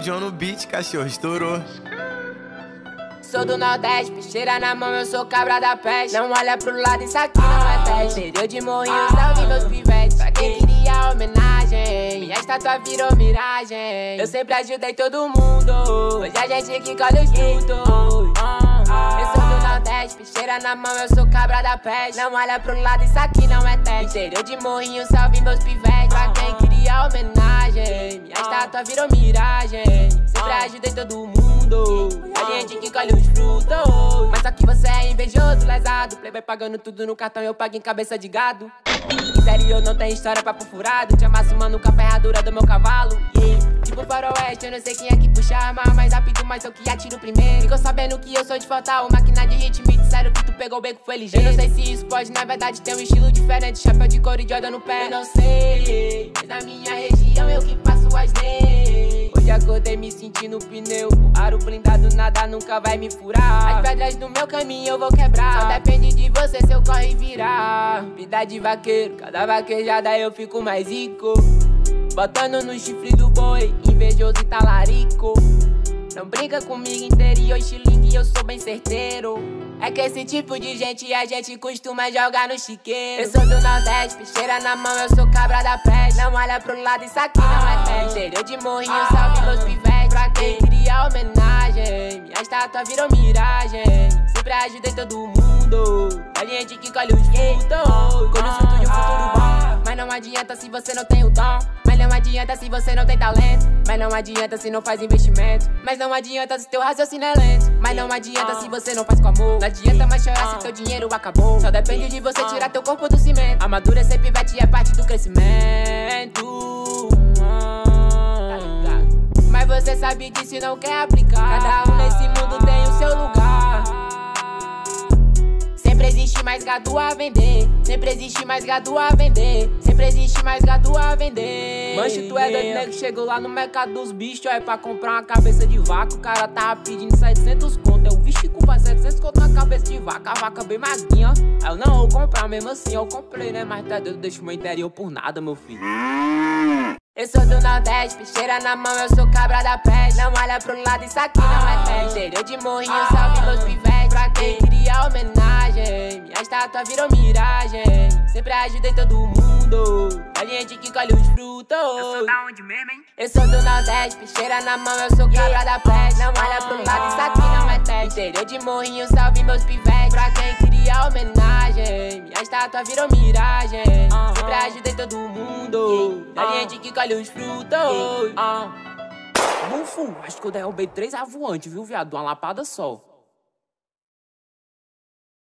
John no beat, cachorro, estourou. Sou do Nordeste, picheira na mão, eu sou cabra da peste. Não olha pro lado, isso aqui não é teste. Interior de morrinho, salve meus pivetes. Pra quem queria homenagem, minha estátua virou miragem. Eu sempre ajudei todo mundo, hoje a gente que colhe os frutos. Na mão, eu sou cabra da peste. Não olha pro lado, isso aqui não é teste. Interior de morrinho, salve meus pivetes. Pra quem queria homenagem, minha estátua virou miragem. Sempre ajudei todo mundo, a gente que colhe os frutos. Mas só que você é invejoso, lesado. Playboy pagando tudo no cartão, eu pago em cabeça de gado. Interior não tem história pra furado. Te amasso, mano, com a ferradura do meu cavalo. Tipo faroeste, eu não sei quem é que puxa a arma mais rápido, mas eu que atiro primeiro. Ficou sabendo que eu sou de fatal, máquina de hit, me disseram que tu pegou o beco, foi ligeiro. Eu não sei se isso pode, na verdade, ter um estilo diferente. Chapéu de couro e Jordan no pé. Eu não sei, na minha região eu que passo as leis. Hoje acordei me sentindo pneu. O aro blindado, nada nunca vai me furar. As pedras do meu caminho eu vou quebrar. Só depende de você se eu corre e virar. Vida de vaqueiro, cada vaquejada eu fico mais rico. Botando no chifre do boi, invejoso e talarico. Não brinca comigo, interior estilingue, eu sou bem certeiro. É que esse tipo de gente a gente costuma jogar no chiqueiro. Eu sou do Nordeste, picheira na mão, eu sou cabra da peste. Não olha pro lado, isso aqui não é teste. Interior de morrinho, salve meus pivetes. Pra quem queria homenagem, minha estátua virou miragem. Sempre ajudei todo mundo, a gente que colhe os frutos. Colhe frutos de um futuro bom. Mas não adianta se você não tem o dom. Adianta se você não tem talento. Mas não adianta se não faz investimento. Mas não adianta se teu raciocínio é lento. Mas não adianta se você não faz com amor. Não adianta mais chorar se teu dinheiro acabou. Só depende de você tirar teu corpo do cimento. Amadurecer pivete é parte do crescimento. Mas você sabe disso e não quer aplicar. Cada um nesse mundo tem o seu lugar. Gado a vender. Sempre existe mais gado a vender. Sempre existe mais gado a vender. Mancho, tu é doido, nego. Chegou lá no mercado dos bichos. É pra comprar uma cabeça de vaca. O cara tava pedindo 700 conto. Eu, vixe, culpa 700 conto na cabeça de vaca. A vaca bem magrinha. Aí eu, não, vou comprar mesmo assim. Eu comprei, né? Mas tá doido, deixa o meu interior por nada, meu filho. Eu sou do Nordeste, picheira na mão, eu sou cabra da peste. Não olha pro lado, isso aqui não é teste. Interior de morrinho, salve meus pivetes. Pra quem estátua virou miragem. Sempre ajudei todo mundo, a gente que colhe os frutos. Eu sou da onde mesmo, hein? Eu sou do Nordeste, picheira na mão, eu sou cabra da peste. Não olha pro lado, isso aqui não é teste. Interior de morrinho, salve meus pivetes. Pra quem queria homenagem, minha estátua virou miragem. Sempre ajudei todo mundo, a gente que colhe os frutos. Bufo, acho que eu derrubei três avoantes, viu, viado? Uma lapada só.